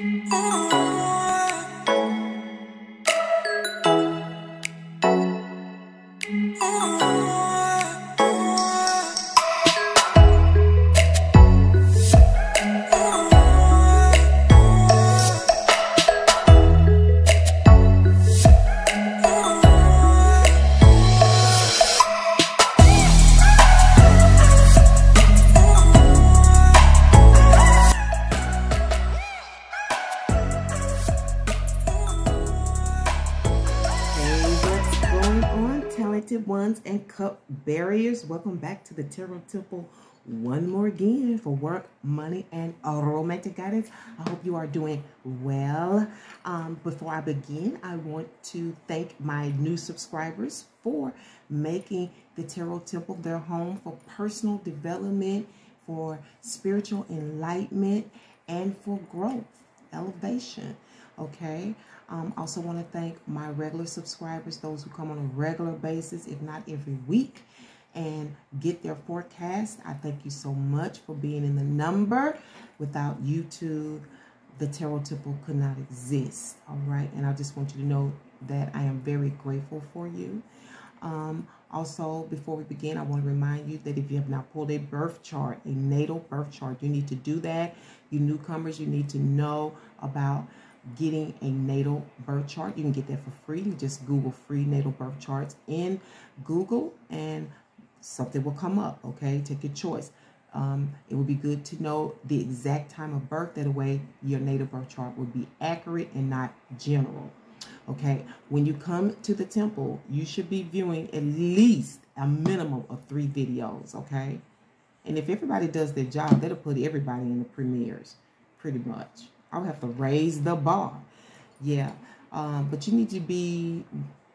ones cup bearers. Welcome back to the Tarot Temple one more again for work, money, and romantic guidance. I hope you are doing well. Um, before I begin, I want to thank my new subscribers for making the Tarot Temple their home for personal development, for spiritual enlightenment, and for growth, elevation. Okay. Um, also want to thank my regular subscribers, those who come on a regular basis, if not every week, and get their forecast. I thank you so much for being in the number. Without YouTube, the Tarot Temple could not exist. All right. And I just want you to know that I am very grateful for you. Um, also, before we begin, I want to remind you that if you have not pulled a birth chart, a natal birth chart, you need to do that. You newcomers, you need to know about getting a natal birth chart. You can get that for free. You just Google free natal birth charts in Google and something will come up, okay? Take your choice. Um, it would be good to know the exact time of birth. That way your natal birth chart would be accurate and not general. Okay, when you come to the temple, you should be viewing at least a minimum of three videos, okay? And if everybody does their job, that'll put everybody in the premieres, pretty much. I'll have to raise the bar. Yeah. Um, but you need to be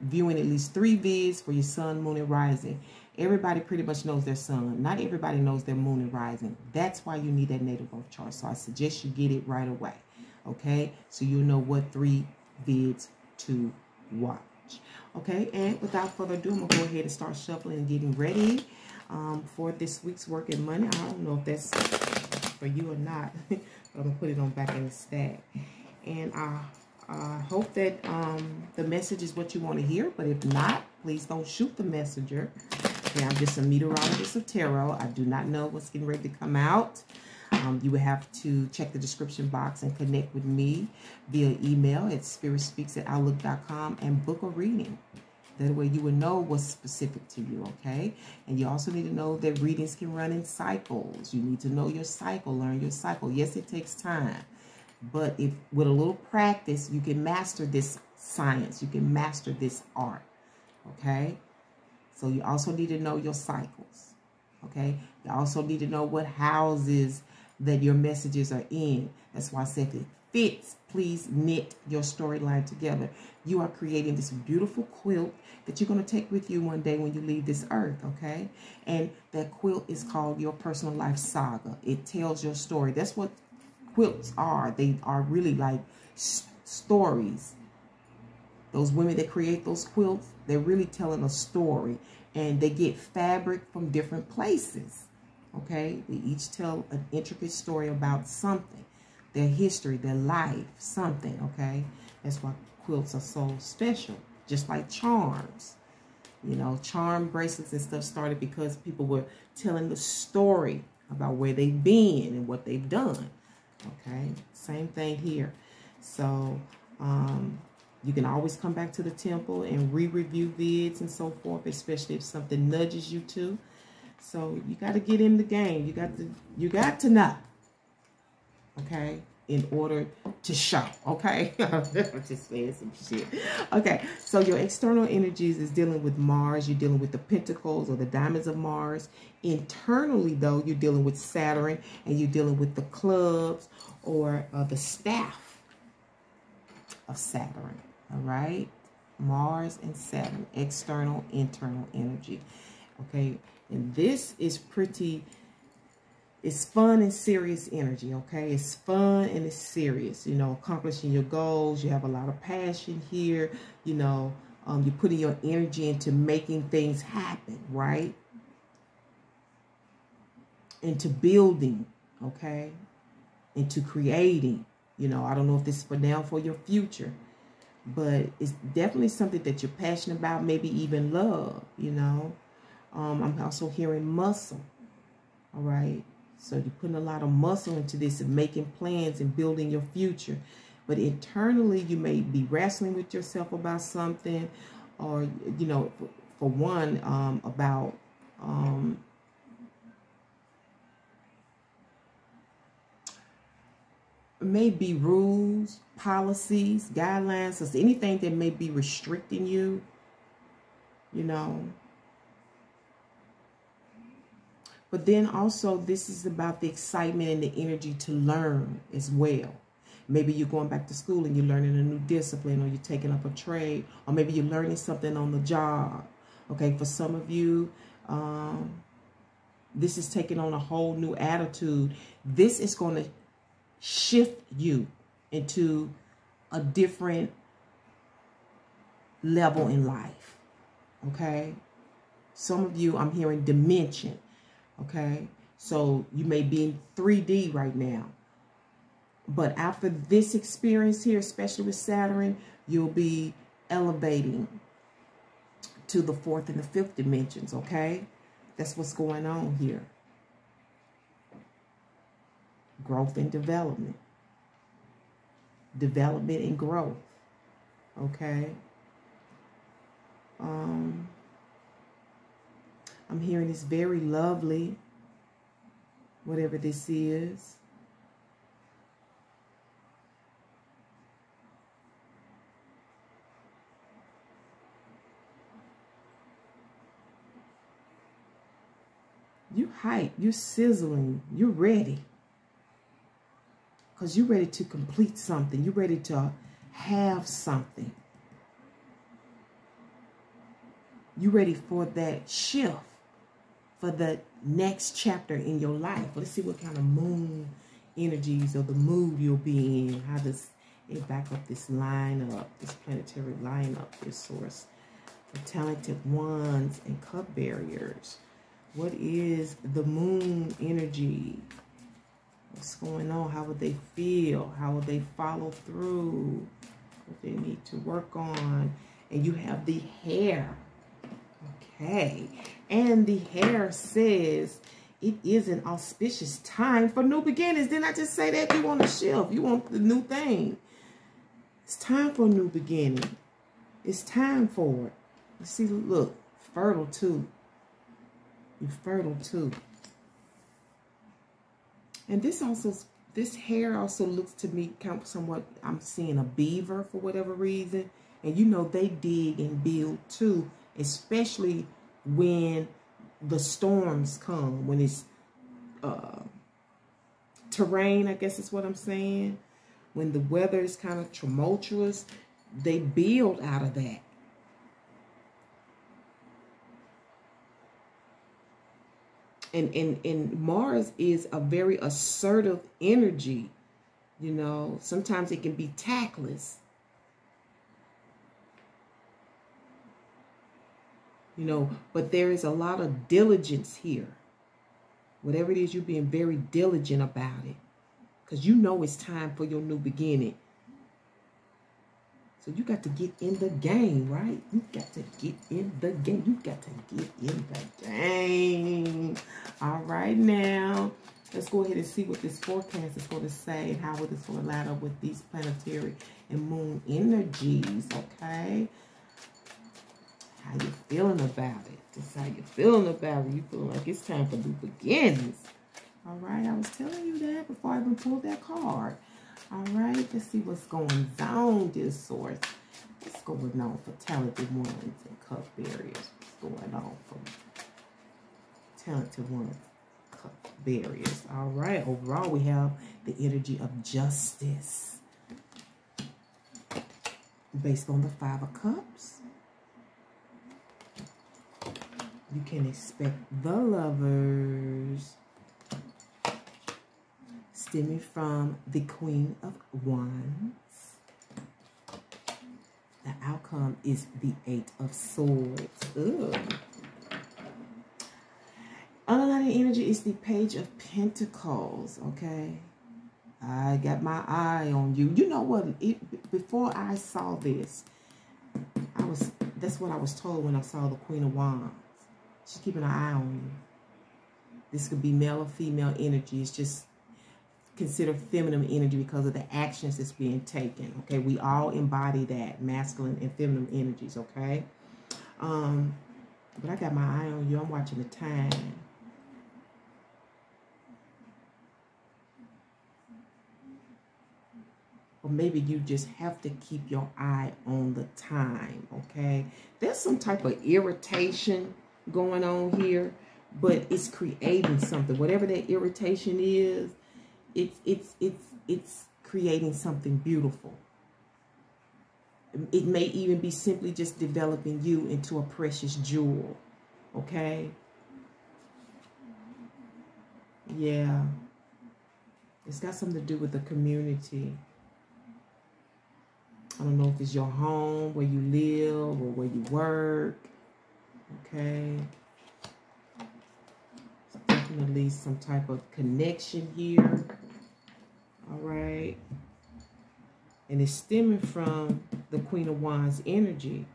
viewing at least three vids for your sun, moon, and rising. Everybody pretty much knows their sun. Not everybody knows their moon and rising. That's why you need that natal birth chart. So I suggest you get it right away. Okay? So you know what three vids to watch. Okay? And without further ado, I'm going to go ahead and start shuffling and getting ready um, for this week's work and money. I don't know if that's for you or not. I'm going to put it on back in the stack. And I, I hope that um, the message is what you want to hear. But if not, please don't shoot the messenger. Okay, I'm just a meteorologist of tarot. I do not know what's getting ready to come out. Um, you would have to check the description box and connect with me via email at spearitspeaks at outlook.com and book a reading. That way you will know what's specific to you, okay? And you also need to know that readings can run in cycles. You need to know your cycle, learn your cycle. Yes, it takes time. But if with a little practice, you can master this science. You can master this art, okay? So you also need to know your cycles, okay? You also need to know what houses that your messages are in. That's why I said it fits, please knit your storyline together. You are creating this beautiful quilt that you're going to take with you one day when you leave this earth, okay? And that quilt is called Your Personal Life Saga. It tells your story. That's what quilts are. They are really like stories. Those women that create those quilts, they're really telling a story. And they get fabric from different places, okay? They each tell an intricate story about something. Their history, their life, something, okay? That's why quilts are so special just like charms. You know, charm bracelets and stuff started because people were telling the story about where they've been and what they've done. Okay, same thing here. So, um, you can always come back to the temple and re-review vids and so forth, especially if something nudges you to. So you got to get in the game. You got to, you got to know. Okay in order to show, okay? I'm just saying some shit. Okay, so your external energies is dealing with Mars. You're dealing with the pentacles or the diamonds of Mars. Internally, though, you're dealing with Saturn and you're dealing with the clubs or uh, the staff of Saturn, all right? Mars and Saturn, external, internal energy, okay? And this is pretty it's fun and serious energy, okay? It's fun and it's serious, you know, accomplishing your goals. You have a lot of passion here, you know, um, you're putting your energy into making things happen, right? Into building, okay? Into creating, You know, I don't know if this is for now for your future, but it's definitely something that you're passionate about, maybe even love, you know. Um, I'm also hearing muscle, all right? So you're putting a lot of muscle into this and making plans and building your future. But internally, you may be wrestling with yourself about something or, you know, for, one, um, about um, may be rules, policies, guidelines, or anything that may be restricting you, you know. But then also this is about the excitement and the energy to learn as well. Maybe you're going back to school and you're learning a new discipline or you're taking up a trade or maybe you're learning something on the job. Okay, for some of you, um, this is taking on a whole new attitude. This is going to shift you into a different level in life. Okay? Some of you, I'm hearing dimension. Okay? So you may be in 3D right now. But after this experience here, especially with Saturn, you'll be elevating to the fourth and the fifth dimensions, okay? That's what's going on here growth and development. Development and growth. Okay. Um, I'm hearing this very lovely, whatever this is. You hype, you sizzling, you're ready because you're ready to complete something. You're ready to have something. You're ready for that shift, for the next chapter in your life. Let's see what kind of moon energies or the mood you'll be in. How does it back up this line up, this planetary lineup, this source for talented ones and cup bearers? What is the moon energy? What's going on? How would they feel? How would they follow through? What they need to work on. And you have the hare. Okay. And the hare says it is an auspicious time for new beginnings. Didn't I just say that? You want a shelf. You want the new thing. It's time for a new beginning. It's time for it. You see, look, fertile too. You're fertile too. And this also, this hare also looks to me somewhat, I'm seeing a beaver for whatever reason. And you know, they dig and build too, especially when the storms come, when it's uh, terrain, I guess is what I'm saying. When the weather is kind of tumultuous, they build out of that. and and and Mars is a very assertive energy. You know, sometimes it can be tactless. You know, but there is a lot of diligence here. Whatever it is, you're being very diligent about it. Because you know it's time for your new beginning. So you got to get in the game, right? You got to get in the game. You got to get in the game. All right, now let's go ahead and see what this forecast is going to say and how it's going to line up with these planetary and moon energies. Okay, how you feeling about it? Just how you feeling about it. You feeling like it's time for new beginnings. All right, I was telling you that before I even pulled that card. All right, let's see what's going on, this source. What's going on for talented ones and cup bearers? What's going on for talented ones, cup bearers? All right, overall, we have the energy of justice based on the Five of Cups. You can expect the lovers stemming from the Queen of Wands. The outcome is the Eight of Swords. Ugh. Underlying energy is the Page of Pentacles, okay? I got my eye on you. You know what? It, before I saw this, I was that's what I was told when I saw the Queen of Wands. She's keeping an eye on you. This could be male or female energy. It's just considered feminine energy because of the actions that's being taken. Okay, we all embody that masculine and feminine energies. Okay, um, but I got my eye on you. I'm watching the time. or maybe you just have to keep your eye on the time, okay? There's some type of irritation going on here, but it's creating something. Whatever that irritation is, it's it's it's it's creating something beautiful. It may even be simply just developing you into a precious jewel, okay? Yeah. It's got something to do with the community. I don't know if it's your home, where you live, or where you work. Okay. definitely some type of connection here. All right. And it's stemming from the Queen of Wands energy.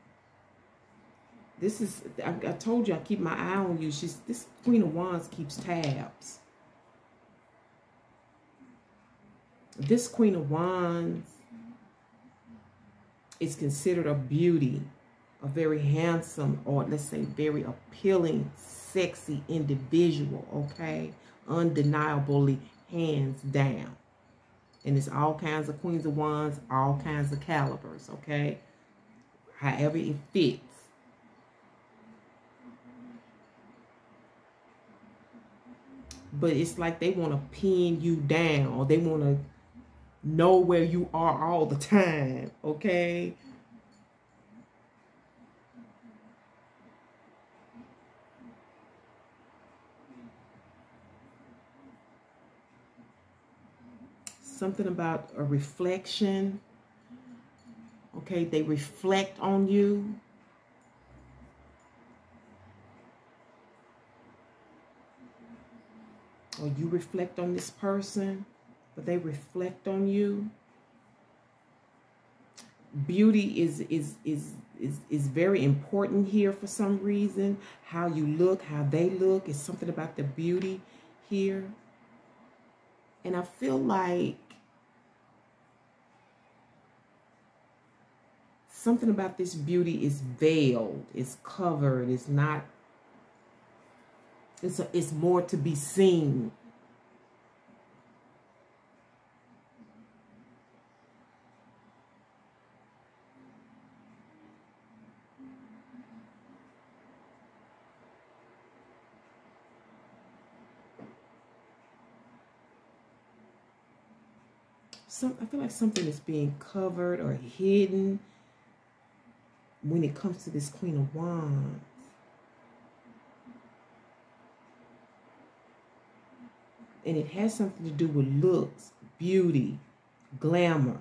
This is, I, I told you I keep my eye on you. She's This Queen of Wands keeps tabs. This Queen of Wands is considered a beauty, a very handsome, or let's say very appealing, sexy individual, okay? Undeniably, hands down. And it's all kinds of queens of wands, all kinds of calibers, okay? However it fits. But it's like they want to pin you down or they want to know where you are all the time, okay? Something about a reflection. Okay, they reflect on you. Or you reflect on this person but they reflect on you. Beauty is is is is is very important here for some reason. How you look, how they look, is something about the beauty here. And I feel like something about this beauty is veiled, it's covered, it's not, it's, a, it's more to be seen. some I feel like something is being covered or hidden when it comes to this Queen of Wands. And it has something to do with looks, beauty, glamour.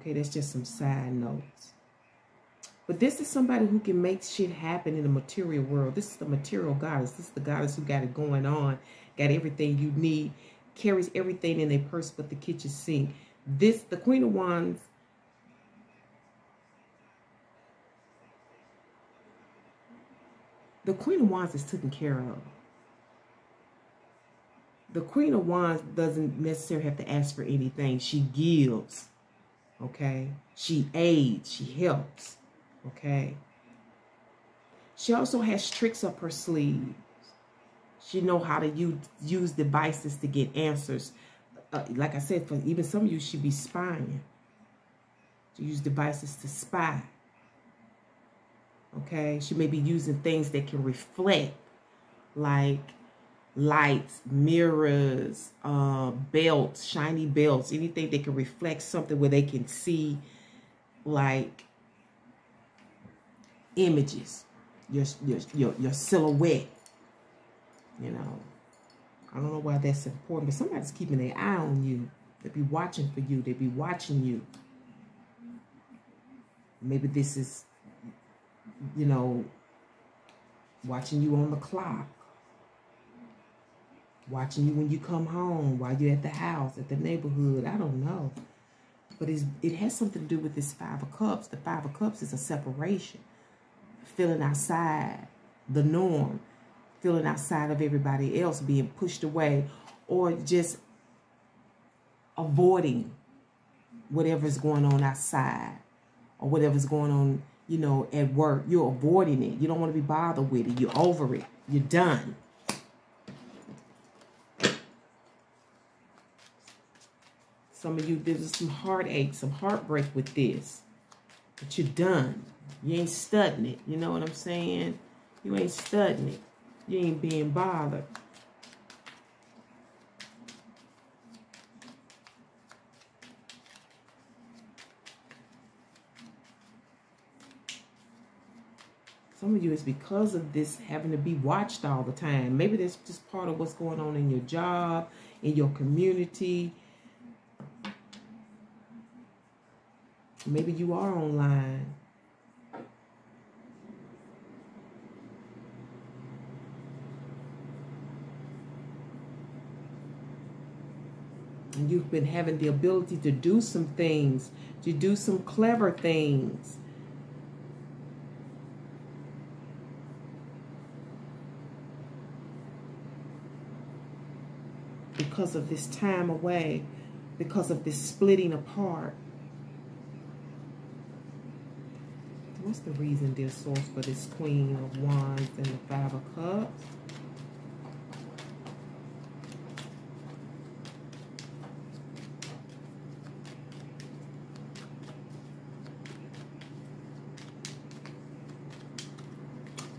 Okay, that's just some side notes. But this is somebody who can make shit happen in the material world. This is the material goddess. This is the goddess who got it going on, got everything you need carries everything in their purse but the kitchen sink. This, the Queen of Wands, the Queen of Wands is taken care of. The Queen of Wands doesn't necessarily have to ask for anything. She gives, okay? She aids, she helps, okay? She also has tricks up her sleeve. She know how to use, use devices to get answers. Uh, like I said, for even some of you, she be spying. To use devices to spy. Okay? She may be using things that can reflect, like lights, mirrors, uh, belts, shiny belts, anything that can reflect something where they can see, like, images, your, your, your, your silhouette you know, I don't know why that's important, but somebody's keeping their eye on you. They'd be watching for you. They'd be watching you. Maybe this is, you know, watching you on the clock. watching you when you come home, while you're at the house, at the neighborhood. I don't know. But it has something to do with this Five of Cups. The Five of Cups is a separation. Feeling outside the norm. Feeling outside of everybody else. Being pushed away. Or just avoiding whatever's going on outside. Or whatever's going on, you know, at work. You're avoiding it. You don't want to be bothered with it. You're over it. You're done. Some of you, there's some heartache, some heartbreak with this. But you're done. You ain't studying it. You know what I'm saying? You ain't studying it. You ain't being bothered. Some of you, it's because of this having to be watched all the time. Maybe that's just part of what's going on in your job, in your community, Maybe you are online. And you've been having the ability to do some things, to do some clever things. Because of this time away, because of this splitting apart. What's the reason, dear source, for this Queen of Wands and the Five of Cups?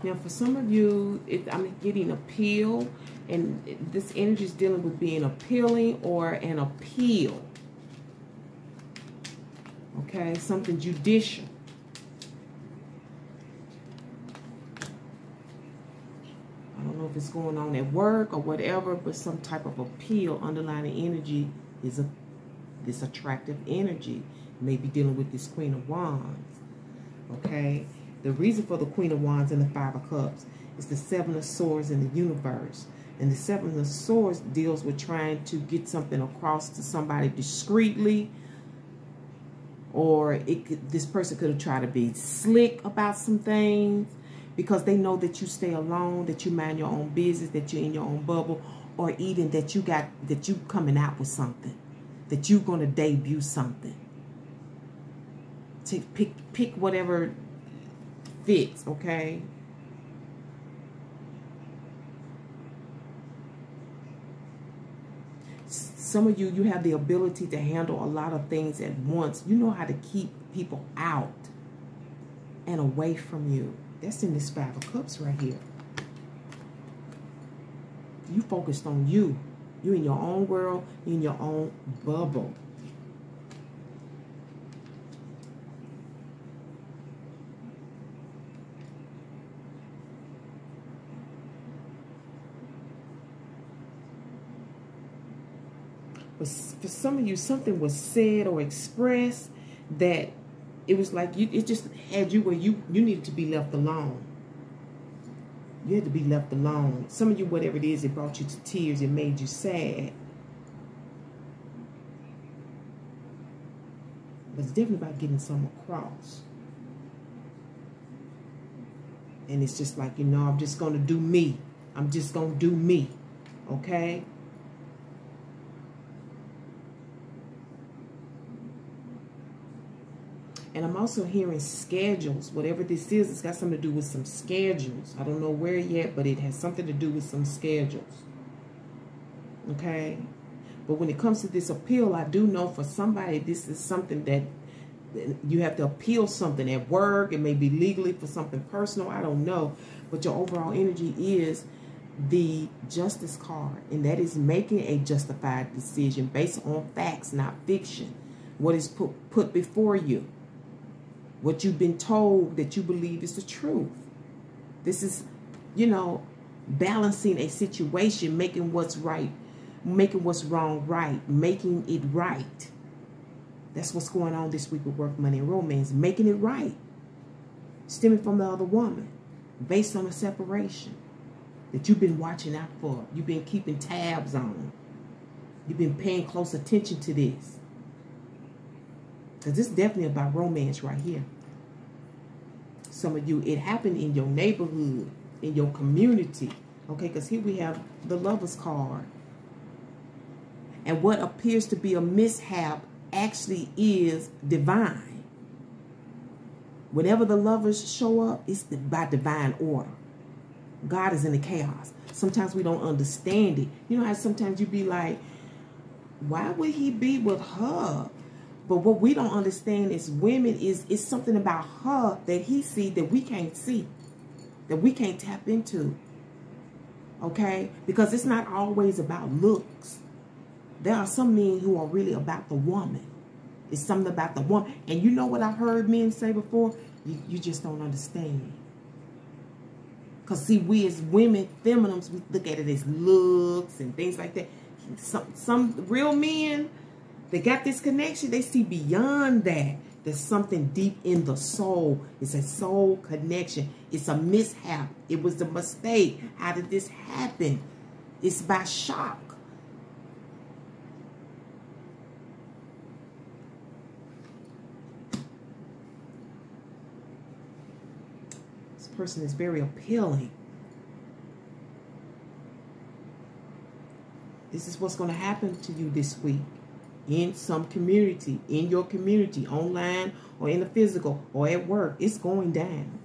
Now, for some of you, it, I'm getting appeal, and this energy is dealing with being appealing or an appeal. Okay, something judicial. I don't know if it's going on at work or whatever, but some type of appeal, underlying energy is a this attractive energy. Maybe dealing with this Queen of Wands. Okay? The reason for the Queen of Wands and the Five of Cups is the Seven of Swords in the universe. And the Seven of Swords deals with trying to get something across to somebody discreetly. Or it could, this person could have tried to be slick about some things because they know that you stay alone, that you mind your own business, that you're in your own bubble, or even that you got that you coming out with something, that you're going to debut something. To pick pick whatever fits, okay? Some of you, you have the ability to handle a lot of things at once. You know how to keep people out and away from you. That's in this Five of Cups right here. You focused on you. You in your own world, in your own bubble. But for some of you, something was said or expressed that it was like you it just had you where you you needed to be left alone. You had to be left alone. Some of you whatever it is it brought you to tears. It made you sad. But it's definitely about getting some across. And it's just like you know i'm just gonna do me. I'm just gonna do me okay And I'm also hearing schedules. Whatever this is, it's got something to do with some schedules. I don't know where yet, but it has something to do with some schedules. Okay? But when it comes to this appeal, I do know for somebody, this is something that you have to appeal something at work. It may be legally for something personal. I don't know. But your overall energy is the justice card. And that is making a justified decision based on facts, not fiction. What is put, put before you what you've been told that you believe is the truth. This is, you know, balancing a situation, making what's right, making what's wrong right, making it right. That's what's going on this week with work, money, and romance. Making it right. Stemming from the other woman. Based on a separation. that you've been watching out for. You've been keeping tabs on. You've been paying close attention to this. Because this is definitely about romance right here. Some of you, it happened in your neighborhood, in your community. Okay, because here we have the lover's card. And what appears to be a mishap actually is divine. Whenever the lovers show up, it's by divine order. God is in the chaos. Sometimes we don't understand it. You know how sometimes you be like, why would he be with her? But what we don't understand is women is is something about her that he see that we can't see, that we can't tap into. Okay? Because it's not always about looks. There are some men who are really about the woman. It's something about the woman. And you know what I've heard men say before? You, you just don't understand. Because see, we as women, feminines, we look at it as looks and things like that. Some, some real men, they got this connection. They see beyond that. There's something deep in the soul. It's a soul connection. It's a mishap. It was a mistake. How did this happen? It's by shock. This person is very appealing. This is what's going to happen to you this week in some community, in your community, online or in the physical or at work. It's going down.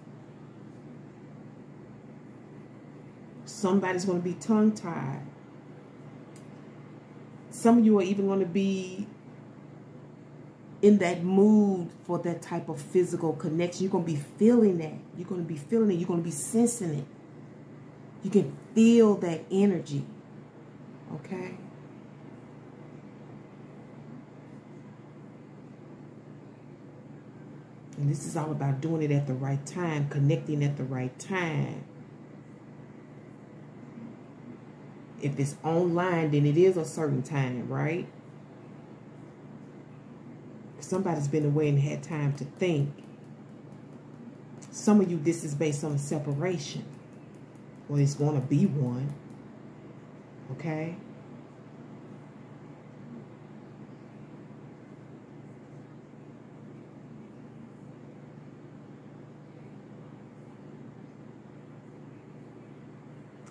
Somebody's going to be tongue-tied. Some of you are even going to be in that mood for that type of physical connection. You're going to be feeling that. You're going to be feeling it. You're going to be sensing it. You can feel that energy. Okay? And this is all about doing it at the right time, connecting at the right time. If it's online, then it is a certain time, right? Somebody's been away and had time to think. Some of you, this is based on separation. Or it's going to be one. Okay?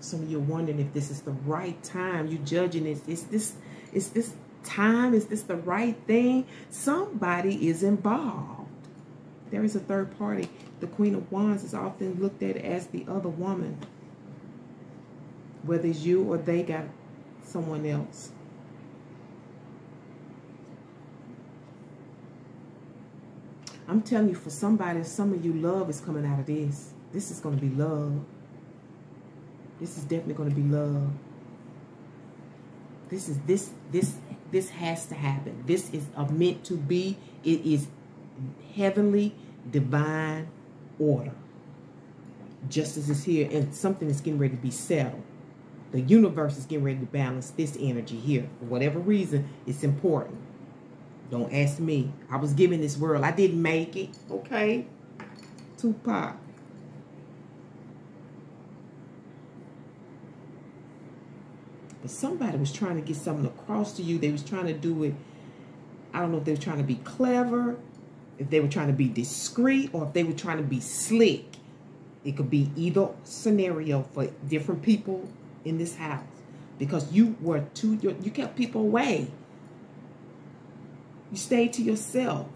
Some of you are wondering if this is the right time. You're judging is is this is this time? Is this the right thing? Somebody is involved. There is a third party. The Queen of Wands is often looked at as the other woman. Whether it's you or they got someone else. I'm telling you, for somebody, some of you, love is coming out of this. This is going to be love. This is definitely going to be love. This is this this this has to happen. This is a meant to be. It is heavenly divine order. Justice is here and something is getting ready to be settled. The universe is getting ready to balance this energy here. For whatever reason, it's important. Don't ask me. I was given this world. I didn't make it. Okay? Tupac. But somebody was trying to get something across to you. They was trying to do it. I don't know if they were trying to be clever, if they were trying to be discreet, or if they were trying to be slick. It could be either scenario for different people in this house. Because you were too, you kept people away. You stayed to yourself.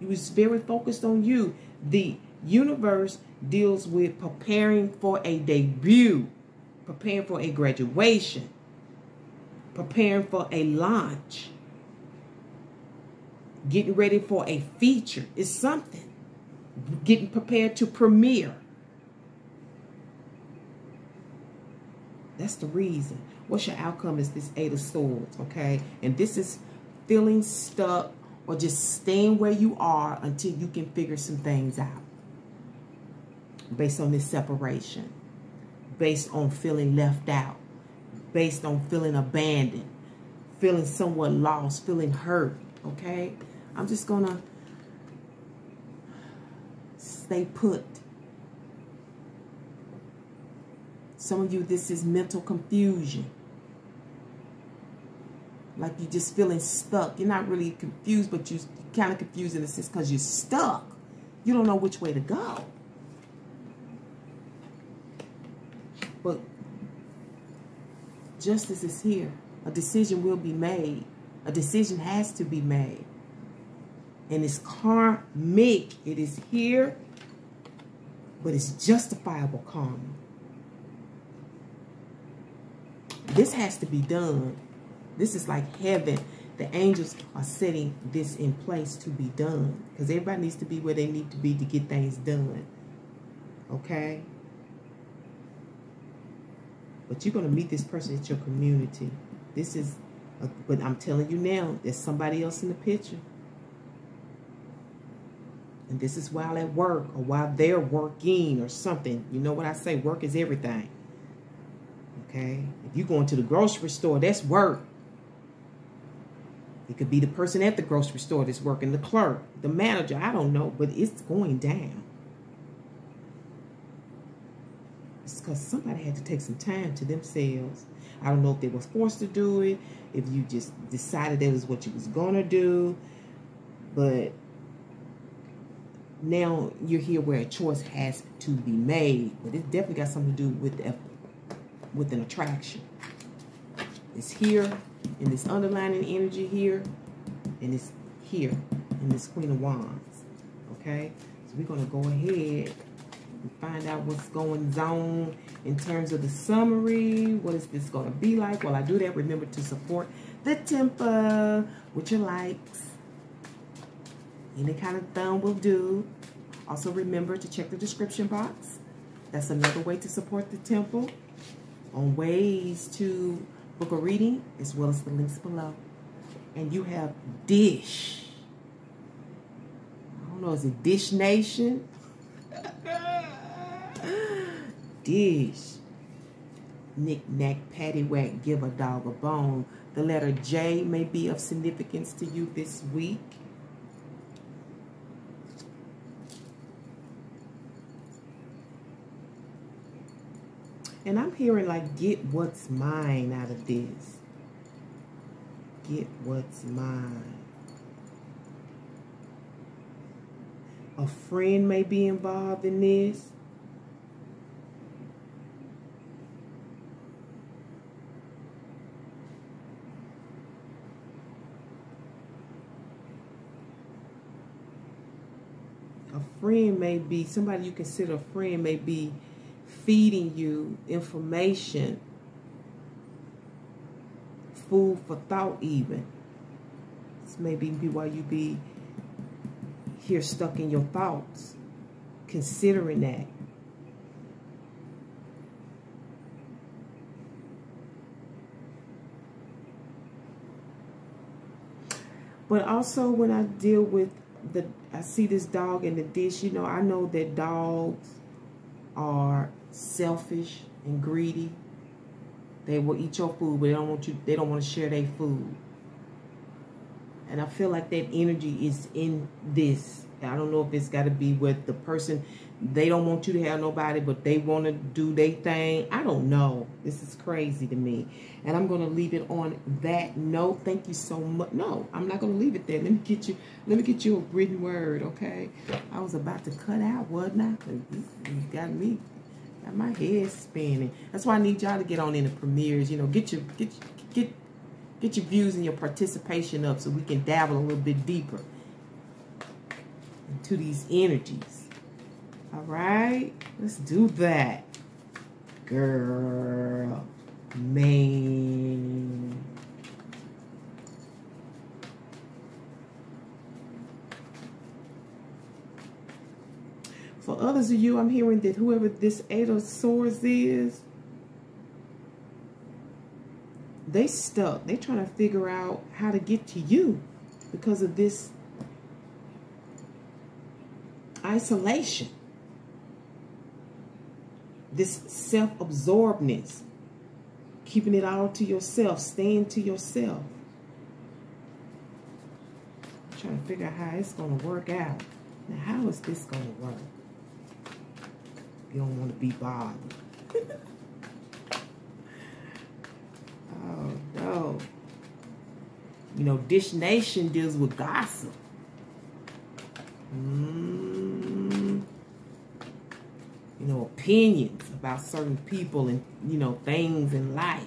You was very focused on you. The universe deals with preparing for a debut preparing for a graduation, preparing for a launch, getting ready for a feature. is something. Getting prepared to premiere. That's the reason. What's your outcome is this Eight of Swords, okay? And this is feeling stuck or just staying where you are until you can figure some things out based on this separation based on feeling left out, based on feeling abandoned, feeling somewhat lost, feeling hurt, okay? I'm just going to stay put. Some of you, this is mental confusion. Like you're just feeling stuck. You're not really confused, but you're kind of confused in a sense because you're stuck. You don't know which way to go. But justice is here. A decision will be made. A decision has to be made. And it's karmic. It is here, but it's justifiable karma. This has to be done. This is like heaven. The angels are setting this in place to be done. Because everybody needs to be where they need to be to get things done. Okay? But you're going to meet this person at your community. This is, a, but I'm telling you now, there's somebody else in the picture. And this is while at work or while they're working or something. You know what I say? Work is everything. Okay? If you're going to the grocery store, that's work. It could be the person at the grocery store that's working, the clerk, the manager. I don't know, but it's going down. It's because somebody had to take some time to themselves. I don't know if they was forced to do it, if you just decided that was what you was going to do. But now you're here where a choice has to be made. But it definitely got something to do with, with an attraction. It's here in this underlining energy here, and it's here in this Queen of Wands. Okay? So we're going to go ahead find out what's going on in terms of the summary. What is this going to be like? While I do that, remember to support the temple with your likes. Any kind of thumb will do. Also remember to check the description box. That's another way to support the temple on ways to book a reading as well as the links below. And you have Dish. I don't know, is it Dish Nation? Dish. Knick knack, paddywhack, give a dog a bone. The letter J may be of significance to you this week. And I'm hearing like, get what's mine out of this. Get what's mine. A friend may be involved in this. A friend may be, somebody you consider a friend may be feeding you information, food for thought even. This may be why you be here stuck in your thoughts, considering that. But also when I deal with the, I see this dog in the dish, you know, I know that dogs are selfish and greedy. They will eat your food, but they don't want you. They don't want to share their food. And I feel like that energy is in this. I don't know if it's got to be with the person. They don't want you to have nobody, but they want to do their thing. I don't know. This is crazy to me. And I'm going to leave it on that note. Thank you so much. No, I'm not going to leave it there. Let me get you. Let me get you a written word, okay? I was about to cut out, wasn't I? You got me Got my head spinning. That's why I need y'all to get on in the premieres. You know, get your get get get your views and your participation up so we can dabble a little bit deeper into these energies. All right, let's do that, girl, man. For others of you, I'm hearing that whoever this Eight of Swords is, they stuck. They trying to figure out how to get to you because of this isolation this self-absorbedness, keeping it all to yourself, staying to yourself. I'm trying to figure out how it's going to work out. Now, how is this going to work? You don't want to be bothered. oh, no. You know, Dish Nation deals with gossip. Mm you know, opinions about certain people and, you know, things in life.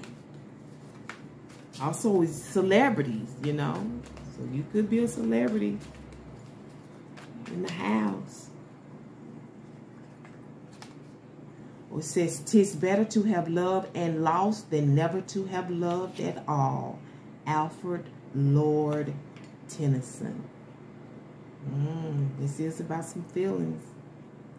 Also, celebrities, you know. So you could be a celebrity in the house. It says, Tis better to have loved and lost than never to have loved at all. Alfred Lord Tennyson. Mm, this is about some feelings.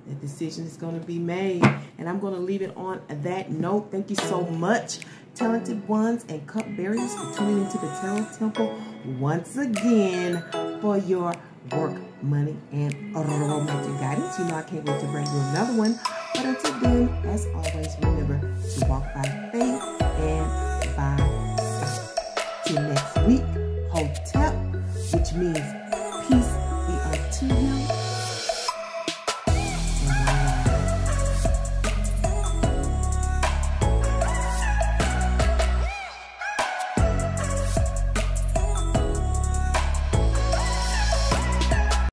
The decision is going to be made. And I'm going to leave it on that note. Thank you so much, talented ones and cupbearers, for tuning into the Tarot Temple once again for your work, money, and romantic guidance. You know I can't wait to bring you another one. But until then, as always, remember to walk by faith and by sight. Till next week, Hotep, which means